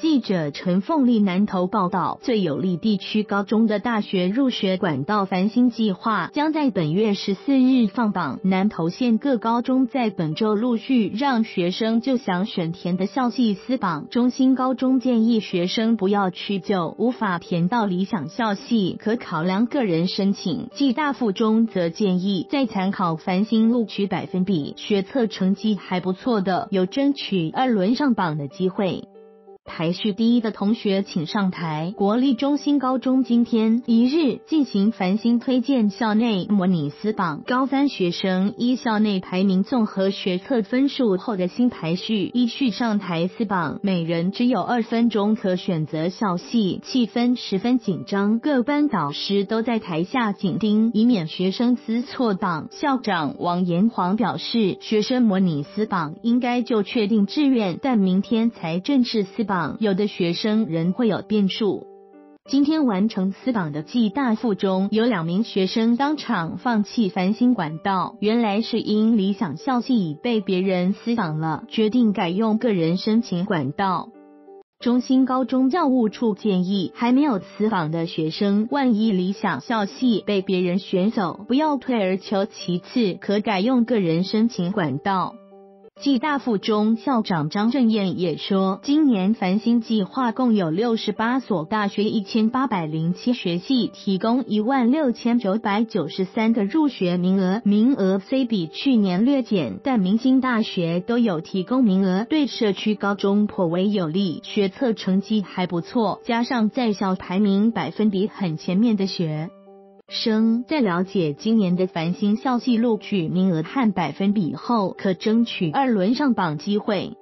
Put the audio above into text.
记者陈凤丽南投报道，最有利地区高中的大学入学管道繁星计划将在本月十四日放榜。南投县各高中在本周陆续让学生就想选填的校系私榜。中心高中建议学生不要屈就，无法填到理想校系，可考量个人申请。暨大附中则建议在参考繁星录取百分比，学测成绩还不错的，有争取二轮上榜的机会。排序第一的同学请上台。国立中心高中今天一日进行繁星推荐校内模拟私榜，高三学生依校内排名综合学测分数后的新排序依序上台私榜，每人只有二分钟可选择校系，气氛十分紧张，各班导师都在台下紧盯，以免学生私错榜。校长王延煌表示，学生模拟私榜应该就确定志愿，但明天才正式私榜。有的学生仍会有变数。今天完成私榜的暨大附中有两名学生当场放弃繁星管道，原来是因理想校系已被别人私榜了，决定改用个人申请管道。中心高中教务处建议，还没有私榜的学生，万一理想校系被别人选走，不要退而求其次，可改用个人申请管道。暨大附中校长张正燕也说，今年繁星计划共有六十八所大学一千八百零七学系提供一万六千九百九十三个入学名额，名额虽比去年略减，但明星大学都有提供名额，对社区高中颇为有利。学测成绩还不错，加上在校排名百分比很前面的学。生在了解今年的繁星校系录取名额和百分比后，可争取二轮上榜机会。